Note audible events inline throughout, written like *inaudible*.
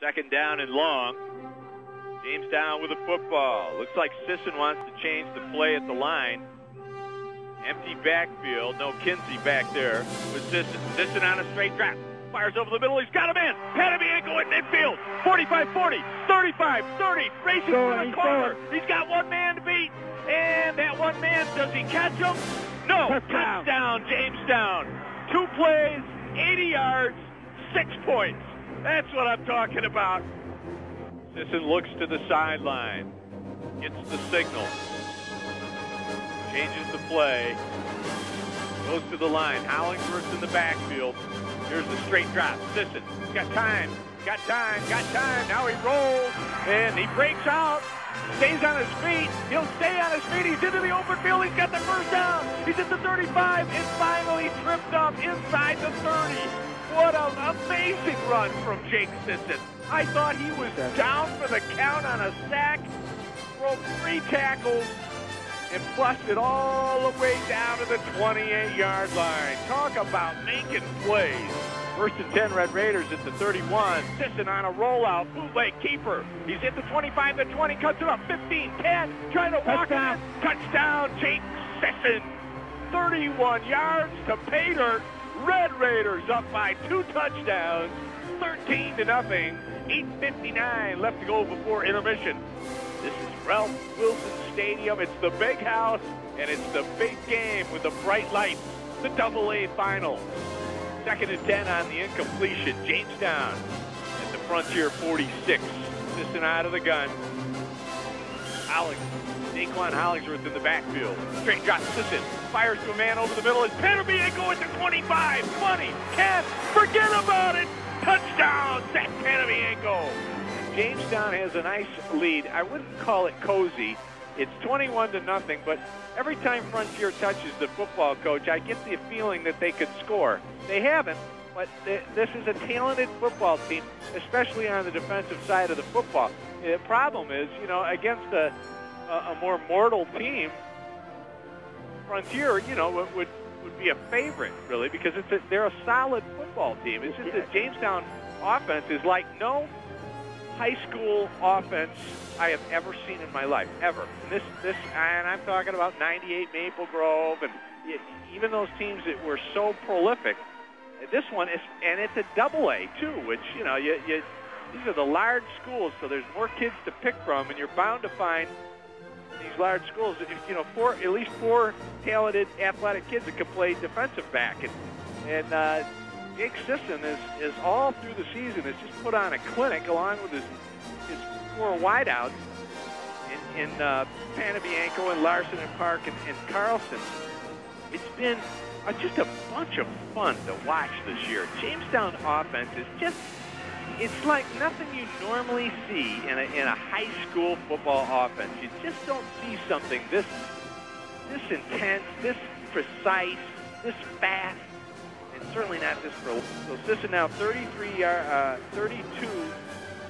Second down and long. Jamestown with the football. Looks like Sisson wants to change the play at the line. Empty backfield. No Kinsey back there with Sisson. Sisson on a straight drop. Fires over the middle. He's got him in. Panabianco at midfield. 45-40, 35-30. Racing for the corner. He's got one man to beat. And that one man, does he catch him? No. Touchdown. Touchdown, Jamestown. Two plays, 80 yards, six points. That's what I'm talking about. Sisson looks to the sideline. Gets the signal. Changes the play. Goes to the line. Hollingsworth's in the backfield. Here's the straight drop. Sisson. Got time. Got time. Got time. Now he rolls. And he breaks out. Stays on his feet. He'll stay on his feet. He's into the open field. He's got the first down. He's at the 35 and finally tripped up inside the 30. What an amazing run from Jake Sisson. I thought he was down for the count on a sack. Broke three tackles and flushed it all the way down to the 28-yard line. Talk about making plays. First and 10 Red Raiders at the 31. Sisson on a rollout. Bootleg keeper. He's at the 25 the 20. Cuts it up. 15, 10. Trying to walk Touchdown. it in. Touchdown, Jake Sisson. 31 yards to dirt. Red Raiders up by two touchdowns. 13 to nothing. 8.59 left to go before intermission. This is Ralph Wilson Stadium. It's the big house, and it's the big game with the bright lights. The Double A final. Second and 10 on the incompletion. Jamestown at the Frontier 46. Sisson out of the gun. Holling, Daquan Hollingsworth in the backfield. Straight drop. Sisson fires to a man over the middle. It's Panabianco at the 25, 20, 10. Forget about it. Touchdown, Zach Panamienko. Jamestown has a nice lead. I wouldn't call it cozy. It's 21 to nothing, but every time Frontier touches the football coach, I get the feeling that they could score. They haven't, but th- this is a talented football team, especially on the defensive side of the football. The problem is, you know, against a, a more mortal team, Frontier, you know, would, would would be a favorite really because it's a, they're a solid football team. It's just that Jamestown offense is like no high school offense I have ever seen in my life, ever. And this, this, and I'm talking about '98 Maple Grove, and even those teams that were so prolific. This one is, and it's a double A too, which you know, you, you, these are the large schools, so there's more kids to pick from, and you're bound to find these large schools, you know, four at least four talented athletic kids that can play defensive back, and and uh, Jake Sisson is is all through the season has just put on a clinic along with his his four wideouts in, in uh, Panabianco and Larson and Park and, and Carlson. It's been uh, just a bunch of fun to watch this year. Jamestown offense is just it's like nothing you normally see in a, in a high school football offense. You just don't see something this this intense, this precise, this fast, and certainly not this pro. So Sisson now 33 yard, uh, 32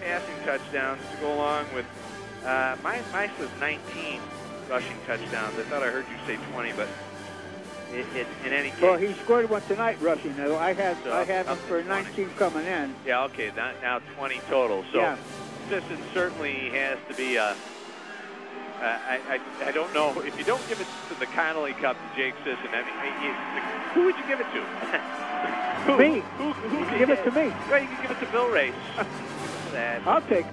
passing touchdowns to go along with uh, my my says 19 rushing touchdowns. I thought I heard you say 20, but it, in any case. Well, he scored one tonight rushing. Though I have So, I have him for 20. 19 coming in. Yeah, okay, now, now 20 total. So Yeah. Sisson certainly has to be a. Uh, I, I, I don't know if you don't give it to the Connolly Cup to Jake Sisson. I mean, who would you give it to? *laughs* who, Me. Who, who, Give it to me. Well, you can give it to Bill Race. *laughs* I'll take.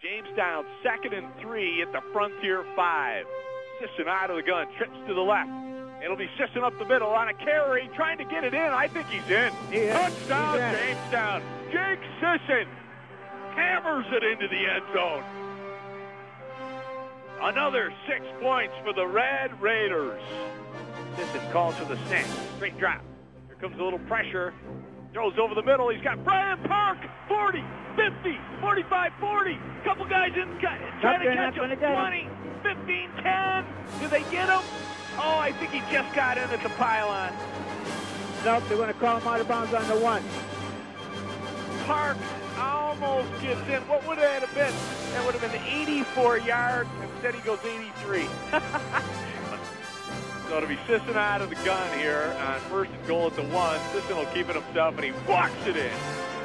Jamestown second and three at the Frontier five. Sisson out of the gun, trips to the left. It'll be Sisson up the middle on a carry, trying to get it in. I think he's in. He. Touchdown, He's in. Jamestown. Jake Sisson hammers it into the end zone. Another six points for the Red Raiders. Sisson calls for the snap. Straight drop. Here comes a little pressure. Throws over the middle. He's got Brian Park. 40, 50, 45, 40. Couple guys in trying to catch him. get him. 20, 15, 10. Do they get him? I think he just got in at the pylon. Nope, they're going to call him out of bounds on the one. Park almost gets in. What would that have been? That would have been 84 yards. Instead, he goes 83. *laughs* so it'll be Sisson out of the gun here on first and goal at the one. Sisson will keep it himself, and he walks it in.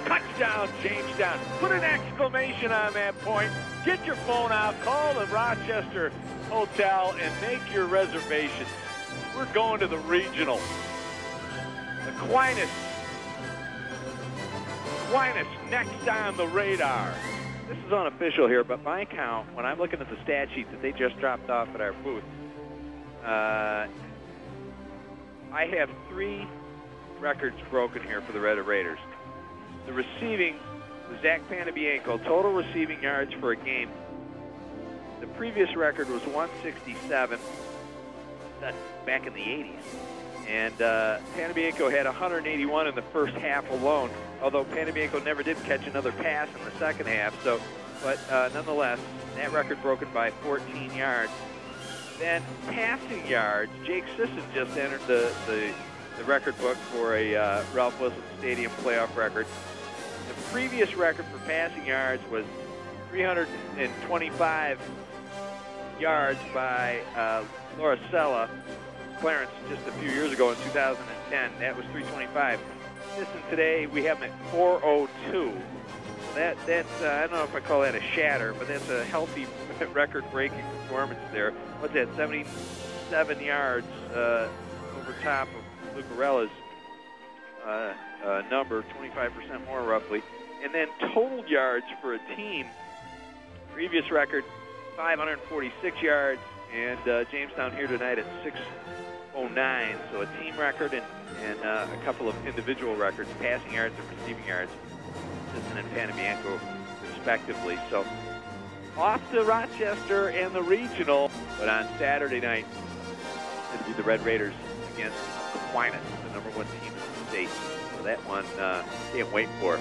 Touchdown, Jamestown. Put an exclamation on that point. Get your phone out, call the Rochester Hotel, and make your reservations. We're going to the regional. Aquinas. Aquinas next on the radar. This is unofficial here, but my count, when I'm looking at the stat sheet that they just dropped off at our booth, uh, I have three records broken here for the Red Raiders. The receiving, Zach Panabianco, total receiving yards for a game. The previous record was 167. Back in the 80s. And uh, had 181 in the first half alone, although Panabianco never did catch another pass in the second half. So, but uh, nonetheless, that record broken by 14 yards. Then passing yards, Jake Sisson just entered the, the, the record book for a uh, Ralph Wilson Stadium playoff record. The previous record for passing yards was 325 yards by uh, Laura Sella, Clarence, just a few years ago in 2010. That was 325. Sisson today, we have him at 402. That that's uh, I don't know if I call that a shatter, but that's a healthy *laughs* record-breaking performance there. What's that? 77 yards uh, over top of Lucarella's uh, uh, number, 25% more roughly. And then total yards for a team, previous record 546 yards, and uh, Jamestown here tonight at 609. So a team record and, and uh, a couple of individual records, passing yards and receiving yards, Sisson and Panabianco respectively. So off to Rochester and the regional, but on Saturday night, it'll be the Red Raiders against Aquinas, the number one team in the state. So that one, uh, can't wait for.